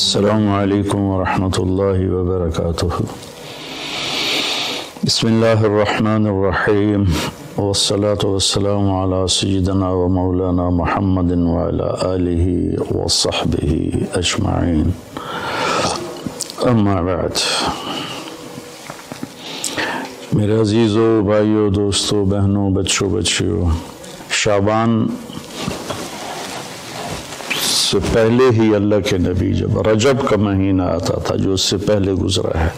السلام عليكم ورحمة الله وبركاته. بسم الله الرحمن الرحيم. والصلاة والسلام على سيدنا ومولانا محمد وعلى آله وصحبه أجمعين. أما بعد. میرے عزیزوں بھائیوں دوستوں بہنوں بچوں بچیوں شابان سے پہلے ہی اللہ کے نبی جب رجب کا مہینہ آتا تھا، جو اس سے پہلے گزرا ہے،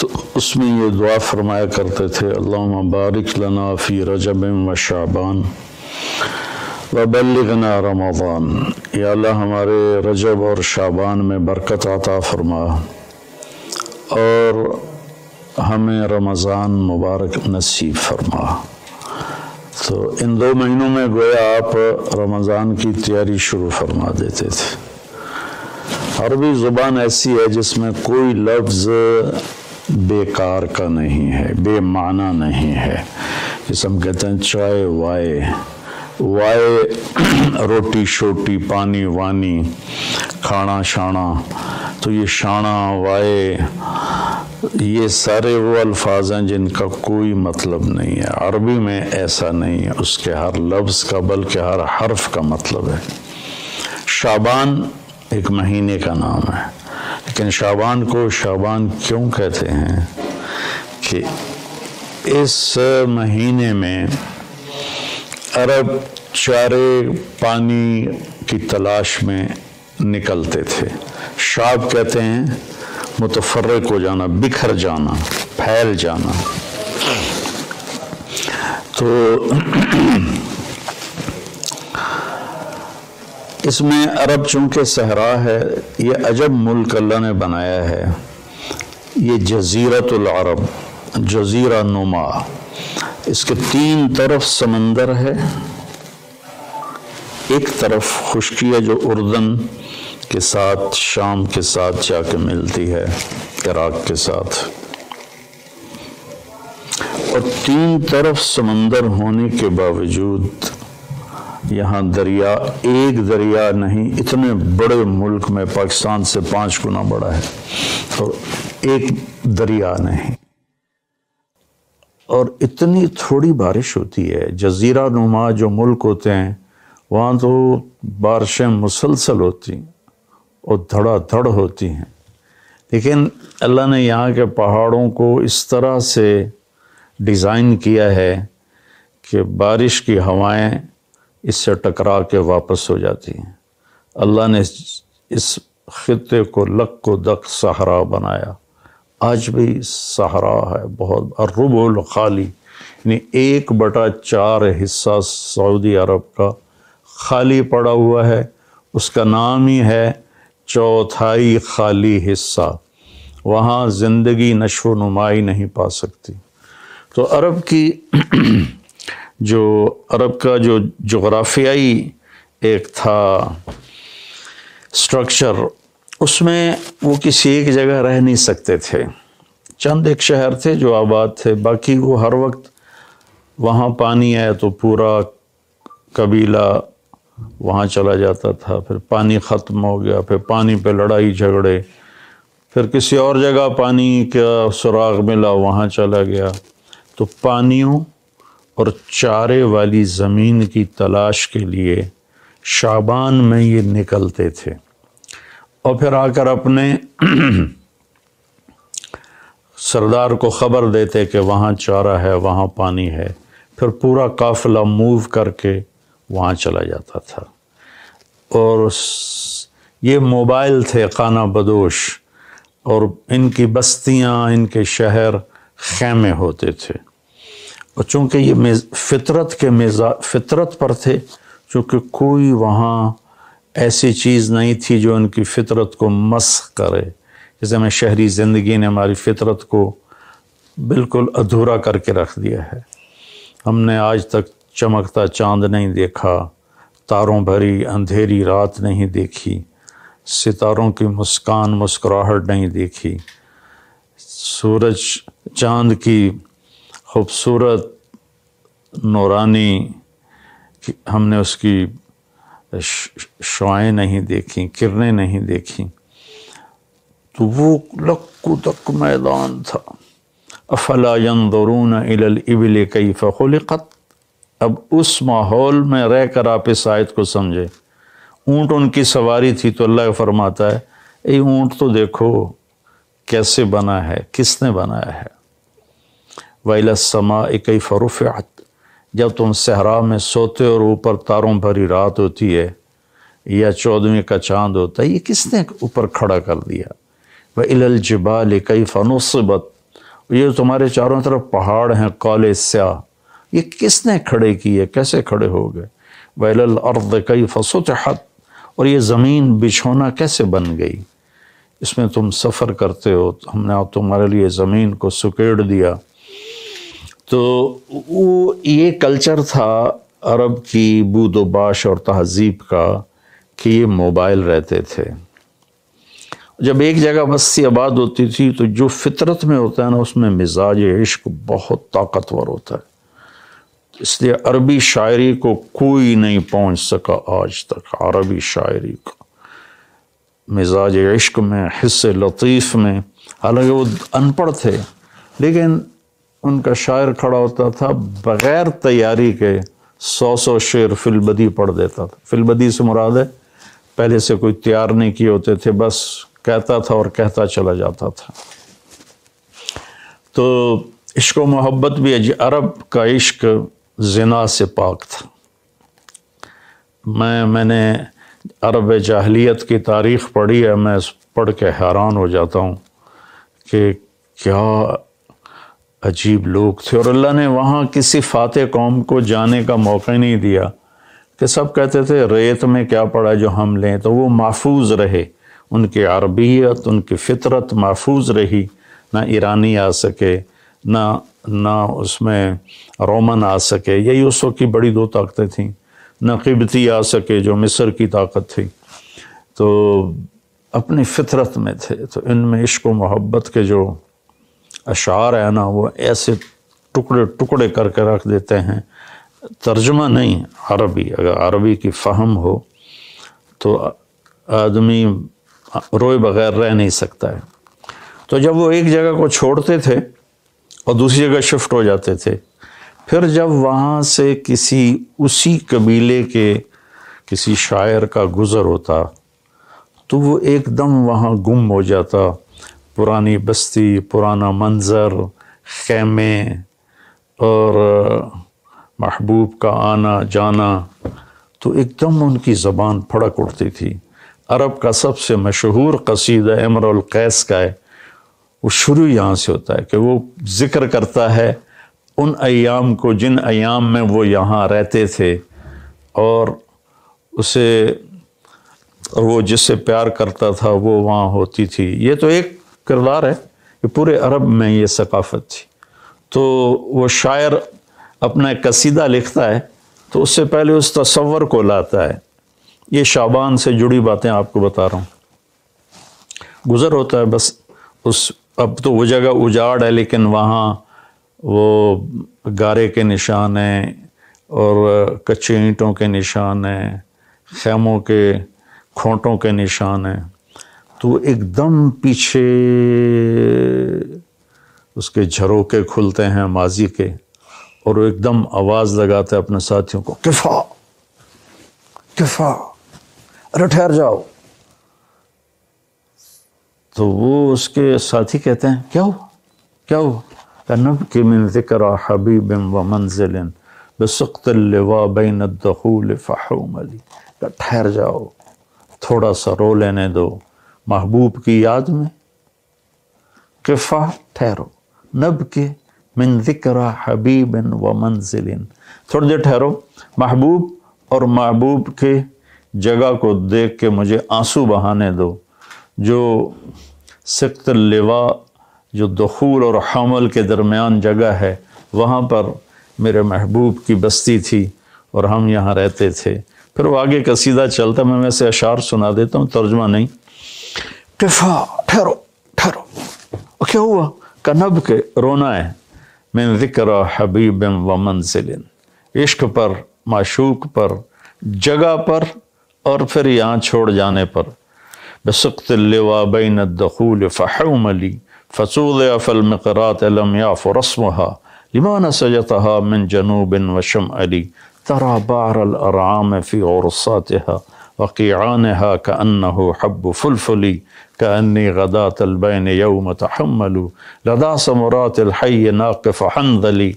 تو اس میں یہ دعا فرمایا کرتے تھے، اللہم بارک لنا فی رجب و شعبان وبلغنا رمضان۔ یا اللہ، ہمارے رجب اور شعبان میں برکت عطا فرما۔ اور ہمیں رمضان مبارک نصیب فرما۔ تو ان دو مہینوں میں گویا آپ رمضان کی تیاری شروع فرما دیتے تھے۔ عربی زبان ایسی ہے جس میں کوئی لفظ بیکار کا نہیں ہے، بے معنی نہیں ہے۔ جس ہم کہتے ہیں چائے وائے وائے روٹی شوٹی، پانی وانی، کھانا شانا۔ تو یہ شانا، وائے یہ سارے وہ الفاظ ہیں جن کا کوئی مطلب نہیں ہے۔ عربی میں ایسا نہیں ہے۔ اس کے ہر لفظ کا بلکہ ہر حرف کا مطلب ہے۔ شابان ایک مہینے کا نام ہے۔ لیکن شابان کو شابان کیوں کہتے ہیں؟ کہ اس مہینے میں عرب چارے پانی کی تلاش میں نکلتے تھے۔ شاب کہتے ہیں متفرق ہو جانا، بکھر جانا، پھیل جانا۔ تو اس میں عرب چونکہ صحرا ہے، یہ عجب ملک اللہ نے بنایا ہے۔ یہ جزیرت العرب، جزیرہ نما۔ اس کے تین طرف سمندر ہے۔ ایک طرف خشکی ہے جو اردن کے ساتھ، شام کے ساتھ جا کے ملتی ہے، عراق کے ساتھ۔ اور تین طرف سمندر ہونے کے باوجود یہاں دریا، ایک دریا نہیں، اتنے بڑے ملک میں پاکستان سے پانچ گنا بڑا ہے اور ایک دریا نہیں۔ اور اتنی تھوڑی بارش ہوتی ہے، جزیرہ نما جو ملک ہوتے ہیں، وہاں تو بارشیں مسلسل ہوتی ہیں۔ اور دھڑا دھڑ ہوتی ہیں۔ لیکن اللہ نے یہاں کے پہاڑوں کو اس طرح سے ڈیزائن کیا ہے کہ بارش کی ہوائیں اس سے ٹکرا کے واپس ہو جاتی ہیں۔ اللہ نے اس خطے کو لک کو دک صحرا بنایا۔ آج بھی صحرا ہے، بہت رب الخالی یعنی ایک بٹا چار حصہ سعودی عرب کا خالی پڑا ہوا ہے۔ اس کا نام ہی ہے چوتھائی خالی حصہ، وہاں زندگی نشو و نمائی نہیں پا سکتی۔ تو عرب کی جو عرب کا جو جغرافیائی ایک تھا سٹرکچر اس میں وہ کسی ایک جگہ رہ نہیں سکتے تھے۔ چند ایک شہر تھے جو آباد تھے، باقی وہ ہر وقت وہاں پانی ہے تو پورا قبیلہ وہاں چلا جاتا تھا، پھر پانی ختم ہو گیا، پھر پانی پہ لڑائی جھگڑے، پھر کسی اور جگہ پانی کا سراغ ملا، وہاں چلا گیا۔ تو پانیوں اور چارے والی زمین کی تلاش کے لیے شابان میں یہ نکلتے تھے۔ اور پھر آ کر اپنے سردار کو خبر دیتے کہ وہاں چارہ ہے، وہاں پانی ہے۔ پھر پورا قافلہ موو کر کے وہاں چلا جاتا تھا۔ اور یہ موبائل تھے خانہ بدوش۔ اور ان کی بستیاں، ان کے شہر خیمے ہوتے تھے۔ اور چونکہ یہ فطرت کے مزا فطرت پر تھے، چونکہ کوئی وہاں ایسی چیز نہیں تھی جو ان کی فطرت کو مسخ کرے۔ جیسے میں شہری زندگی نے ہماری فطرت کو بالکل ادھورا کر کے رکھ دیا ہے۔ ہم نے آج تک چمکتا چاند نہیں دیکھا، تاروں بھری اندھیری رات نہیں دیکھی، ستاروں کی مسکان مسکراہٹ نہیں دیکھی۔ سورج چاند کی خوبصورت نورانی ہم نے اس کی شعائیں نہیں دیکھیں کرنیں نہیں دیکھیں تو وہ لکو تک میدان تھا۔ افلا ينظرون الى الابل كيف خلقت؟ اب اس ماحول میں رہ کر آپ اس آیت کو سمجھے اونٹ ان کی سواری تھی تو اللہ فرماتا ہے، اے اونٹ تو دیکھو کیسے بنا ہے، کس نے بنایا ہے۔ ویلا سما اکئی فرفعت جب تم صحرا میں سوتے اور اوپر تاروں بھری رات ہوتی ہے یا چودویں کا چاند ہوتا ہے، یہ کس نے اوپر کھڑا کر دیا؟ وہ الجبال کئی فنوصبت یہ تمہارے چاروں طرف پہاڑ ہیں، کالے سیاہ۔ یہ کس نے کھڑے کیے؟ کیسے کھڑے ہو گئے؟ ویل الارض کئی فسطحت اور یہ زمین بچھونا کیسے بن گئی؟ اس میں تم سفر کرتے ہو، ہم نے تمہارے لیے زمین کو سکیڑ دیا۔ تو وہ یہ کلچر تھا عرب کی بود و باش اور تہذیب کا کہ یہ موبائل رہتے تھے۔ جب ایک جگہ بستی آباد ہوتی تھی تو جو فطرت میں ہوتا ہے نا، اس میں مزاج عشق بہت طاقتور ہوتا ہے۔ اس لیے عربی شاعری کو کوئی نہیں پہنچ سکا آج تک، عربی شاعری کو۔ مزاج عشق میں، حص لطیف میں، حالانکہ وہ ان پڑھ تھے، لیکن ان کا شاعر کھڑا ہوتا تھا، بغیر تیاری کے سو سو شعر فلبدی پڑھ دیتا تھا۔ فلبدی سے مراد ہے، پہلے سے کوئی تیار نہیں کیے ہوتے تھے، بس کہتا تھا اور کہتا چلا جاتا تھا۔ تو عشق و محبت بھی عرب کا عشق زنا سے پاک تھا۔ میں میں نے عرب جاہلیت کی تاریخ پڑھی ہے، میں پڑھ کے حیران ہو جاتا ہوں کہ کیا عجیب لوگ تھے۔ اور اللہ نے وہاں کسی فاتح قوم کو جانے کا موقع نہیں دیا کہ سب کہتے تھے، ریت میں کیا پڑا جو ہم لیں؟ تو وہ محفوظ رہے۔ ان کی عربیت، ان کی فطرت محفوظ رہی، نہ ایرانی آ سکے نہ نہ اس میں رومن آ سکے۔ یہی اس وقت کی بڑی دو طاقتیں تھیں۔ نہ قبطی آ سکے جو مصر کی طاقت تھی۔ تو اپنی فطرت میں تھے۔ تو ان میں عشق و محبت کے جو اشعار ہیں نا، وہ ایسے ٹکڑے ٹکڑے کر کے رکھ دیتے ہیں۔ ترجمہ نہیں، عربی۔ اگر عربی کی فہم ہو تو آدمی روئے بغیر رہ نہیں سکتا ہے۔ تو جب وہ ایک جگہ کو چھوڑتے تھے اور دوسری جگہ شفٹ ہو جاتے تھے۔ پھر جب وہاں سے کسی اسی قبیلے کے کسی شاعر کا گزر ہوتا، تو وہ ایک دم وہاں گم ہو جاتا۔ پرانی بستی، پرانا منظر، خیمے اور محبوب کا آنا جانا، تو ایک دم ان کی زبان پھڑک اٹھتی تھی۔ عرب کا سب سے مشہور قصیدہ امر القیس کا ہے۔ وہ شروع یہاں سے ہوتا ہے کہ وہ ذکر کرتا ہے ان ایام کو جن ایام میں وہ یہاں رہتے تھے اور اسے وہ جس سے پیار کرتا تھا وہ وہاں ہوتی تھی۔ یہ تو ایک کردار ہے کہ پورے عرب میں یہ ثقافت تھی۔ تو وہ شاعر اپنا ایک قصیدہ لکھتا ہے تو اس سے پہلے اس تصور کو لاتا ہے۔ یہ شابان سے جڑی باتیں آپ کو بتا رہا ہوں۔ گزر ہوتا ہے بس اس اب تو وہ جگہ اجاڑ ہے، لیکن وہاں وہ گارے کے نشان ہیں اور کچے اینٹوں کے نشان ہیں، خیموں کے کھونٹوں کے نشان ہیں۔ تو ایک دم پیچھے اس کے جھروکے کھلتے ہیں ماضی کے اور وہ ایک دم آواز لگاتا ہے اپنے ساتھیوں کو، کفا کفا، ارے ٹھہر جاؤ۔ تو وہ اس کے ساتھی کہتے ہیں، کیا ہوا کیا ہوا نب کی من ذکر حبیب و منزل بسقت اللوا بین الدخول فحوم علی کہ ٹھہر جاؤ، تھوڑا سا رو لینے دو، محبوب کی یاد میں کفا ٹھہرو۔ نب کے من ذکر حبیب و منزل۔ تھوڑی دیر ٹھہرو، محبوب اور محبوب کے جگہ کو دیکھ کے مجھے آنسو بہانے دو۔ جو سخت اللوا جو دخول اور حمل کے درمیان جگہ ہے وہاں پر میرے محبوب کی بستی تھی اور ہم یہاں رہتے تھے۔ پھر وہ آگے قصیدہ چلتا میں ویسے اشعار سنا دیتا ہوں ترجمہ نہیں۔ کفا ٹھہرو ٹھہرو۔ کیا ہوا؟ کنب کے رونا ہے۔ میں ذکر حبیب و منزل۔ عشق پر معشوق پر جگہ پر اور پھر یہاں چھوڑ جانے پر۔ بسقط اللواء بين الدخول فحوملي فتوضع فالمقرات لم يعف رسمها لما نسجتها من جنوب وشمألي ترى بعر الأرعام في عرصاتها وقيعانها كأنه حب فلفلي كأني غداة البين يوم تحمل لدى سمرات الحي ناقف حنظلي.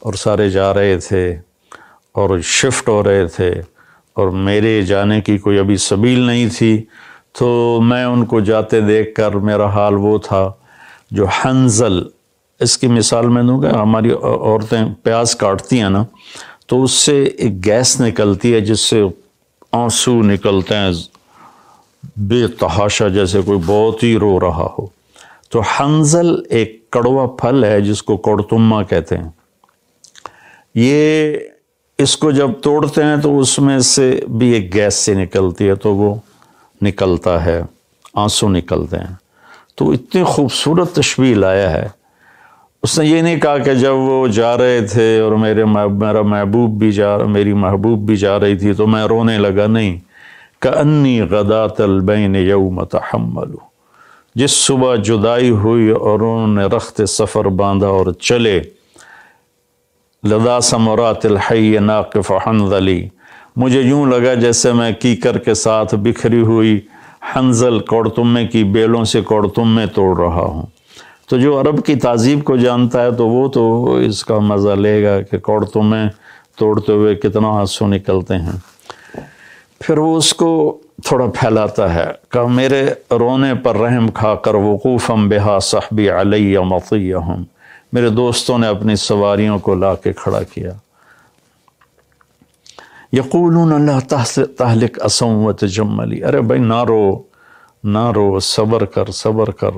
اور سارے جا رہے تھے اور شفٹ ہو رہے تھے اور میرے جانے کی کوئی ابھی سبیل نہیں تھی، تو میں ان کو جاتے دیکھ کر میرا حال وہ تھا جو حنزل، اس کی مثال میں دوں گا ہماری عورتیں پیاز کاٹتی ہیں نا، تو اس سے ایک گیس نکلتی ہے جس سے آنسو نکلتے ہیں، بے تحاشا جیسے کوئی بہت ہی رو رہا ہو۔ تو حنزل ایک کڑوا پھل ہے جس کو کڑتما کہتے ہیں۔ یہ اس کو جب توڑتے ہیں تو اس میں سے بھی ایک گیس سے نکلتی ہے تو وہ نکلتا ہے، آنسو نکلتے ہیں۔ تو اتنی خوبصورت تشبیہ لایا ہے۔ اس نے یہ نہیں کہا کہ جب وہ جا رہے تھے اور میرے میرا محبوب بھی جا میری محبوب بھی جا رہی تھی تو میں رونے لگا، نہیں۔ کہ انی غدات البین یوم تحمل۔ جس صبح جدائی ہوئی اور انہوں نے رخت سفر باندھا اور چلے۔ لدا سمرات الحی ناقف حنظلی۔ مجھے یوں لگا جیسے میں کیکر کے ساتھ بکھری ہوئی حنزل کوڑتمے کی بیلوں سے کوڑتمے توڑ رہا ہوں۔ تو جو عرب کی تہذیب کو جانتا ہے تو وہ تو اس کا مزہ لے گا کہ کوڑتمے توڑتے ہوئے کتنا ہنسو نکلتے ہیں۔ پھر وہ اس کو تھوڑا پھیلاتا ہے۔ کہ میرے رونے پر رحم کھا کر وقوفم بہا صحبی علیہ مطیہم میرے دوستوں نے اپنی سواریوں کو لا کے کھڑا کیا۔ یقولون اللہ تہلک اسم و تجملی ارے بھائی، نہ رو نہ رو، صبر کر صبر کر۔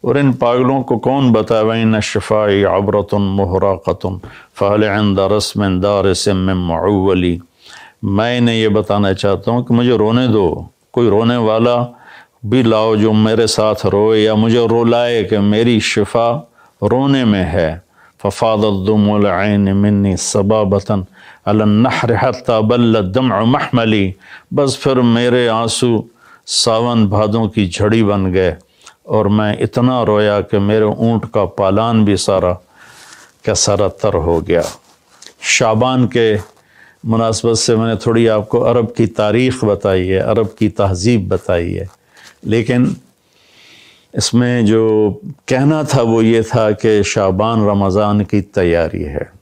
اور ان پاگلوں کو کون بتا بین شفائی عبرت محراقت فعل عند رسم دار سم معولی میں نے یہ بتانا چاہتا ہوں کہ مجھے رونے دو۔ کوئی رونے والا بھی لاؤ جو میرے ساتھ روئے یا مجھے رو لائے کہ میری شفا رونے میں ہے۔ ففاد الدم العین منی صبابتاً النحر حتی بل الدمع محملی بس پھر میرے آنسو ساون بھادوں کی جھڑی بن گئے اور میں اتنا رویا کہ میرے اونٹ کا پالان بھی سارا کا سارا تر ہو گیا۔ شابان کے مناسبت سے میں نے تھوڑی آپ کو عرب کی تاریخ بتائی ہے، عرب کی تہذیب بتائی ہے۔ لیکن اس میں جو کہنا تھا وہ یہ تھا کہ شابان رمضان کی تیاری ہے۔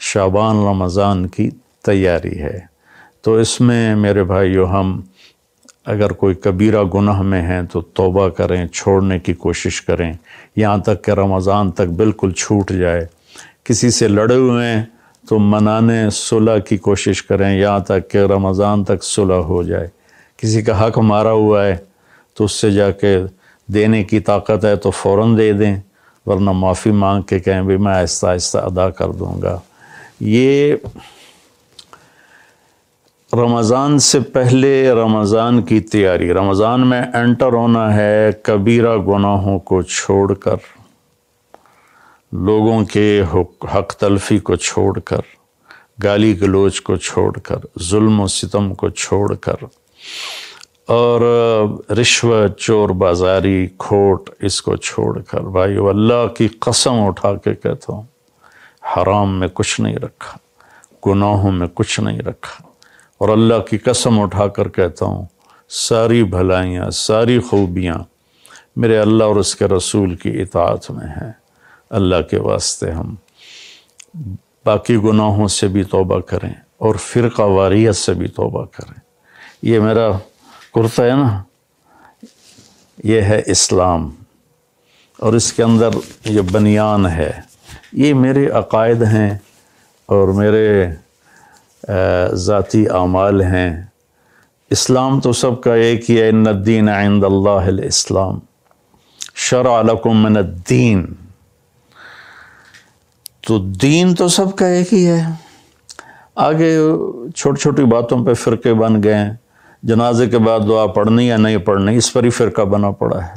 شابان رمضان کی تیاری ہے۔ تو اس میں میرے بھائیو ہم اگر کوئی کبیرہ گناہ میں ہیں تو توبہ کریں، چھوڑنے کی کوشش کریں۔ یہاں تک کہ رمضان تک بالکل چھوٹ جائے۔ کسی سے لڑے ہوئے ہیں تو منانے، صلح کی کوشش کریں۔ یہاں تک کہ رمضان تک صلح ہو جائے۔ کسی کا حق مارا ہوا ہے تو اس سے جا کے دینے کی طاقت ہے تو فوراً دے دیں، ورنہ معافی مانگ کے کہیں بھی میں آہستہ آہستہ ادا کر دوں گا۔ یہ رمضان سے پہلے رمضان کی تیاری۔ رمضان میں انٹر ہونا ہے کبیرہ گناہوں کو چھوڑ کر، لوگوں کے حق تلفی کو چھوڑ کر، گالی گلوچ کو چھوڑ کر، ظلم و ستم کو چھوڑ کر۔ اور رشوت، چور بازاری، کھوٹ، اس کو چھوڑ کر، بھائی اللہ کی قسم اٹھا کے کہتا ہوں، حرام میں کچھ نہیں رکھا، گناہوں میں کچھ نہیں رکھا، اور اللہ کی قسم اٹھا کر کہتا ہوں، ساری بھلائیاں، ساری خوبیاں میرے اللہ اور اس کے رسول کی اطاعت میں ہیں۔ اللہ کے واسطے ہم باقی گناہوں سے بھی توبہ کریں اور فرقہ واریت سے بھی توبہ کریں۔ یہ میرا کرتا ہے نا یہ ہے اسلام۔ اور اس کے اندر یہ بنیان ہے۔ یہ میرے عقائد ہیں اور میرے ذاتی اعمال ہیں۔ اسلام تو سب کا ایک ہی ہے۔ ان الدین عند اللہ الاسلام۔ شرع لکم من الدین۔ تو دین تو سب کا ایک ہی ہے۔ آگے چھوٹی چھوٹی باتوں پہ فرقے بن گئے۔ ہیں جنازے کے بعد دعا پڑھنی یا نہیں پڑھنی، اس پر ہی فرقہ بنا پڑا ہے۔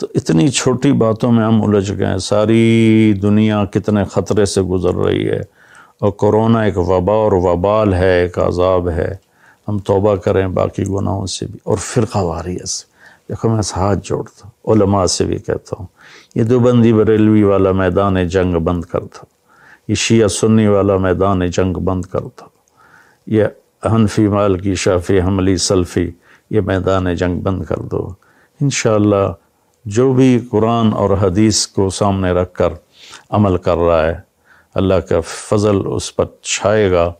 تو اتنی چھوٹی باتوں میں ہم الجھ گئے ہیں۔ ساری دنیا کتنے خطرے سے گزر رہی ہے۔ اور کرونا ایک وبا اور وبال ہے، ایک عذاب ہے۔ ہم توبہ کریں، باقی گناہوں سے بھی۔ اور فرقہ واریت سے دیکھو، میں ہاتھ جوڑتا ہوں۔ علماء سے بھی کہتا ہوں۔ یہ دیوبندی بریلوی والا میدان جنگ بند کرتا یہ شیعہ سنی والا میدان جنگ بند کرتا یہ حنفی مالکی شافی حملی، سلفی، یہ میدان جنگ بند کر دو۔ انشاءاللہ جو بھی قرآن اور حدیث کو سامنے رکھ کر عمل کر رہا ہے، اللہ کا فضل اس پر چھائے گا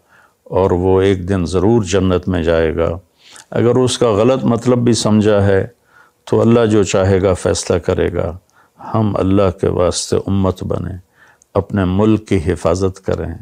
اور وہ ایک دن ضرور جنت میں جائے گا۔ اگر اس کا غلط مطلب بھی سمجھا ہے، تو اللہ جو چاہے گا فیصلہ کرے گا۔ ہم اللہ کے واسطے امت بنیں، اپنے ملک کی حفاظت کریں۔